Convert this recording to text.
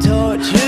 torture